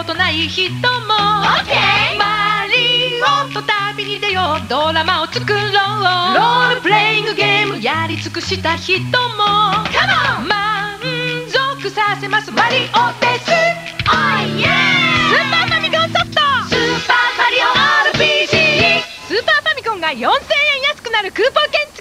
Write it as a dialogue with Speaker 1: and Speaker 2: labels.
Speaker 1: ことない人も。
Speaker 2: OK
Speaker 1: マリオと旅に出よう。ドラマを作ろう。ロールプレイングゲーム。やり尽くした人も。
Speaker 2: Come on
Speaker 1: 満足させます。マリオです。
Speaker 2: Oh yeah
Speaker 1: スーパーファミコンソフト。
Speaker 2: スーパーマリオ RPG
Speaker 1: スーパーファミコンが4000円安くなるクーポン券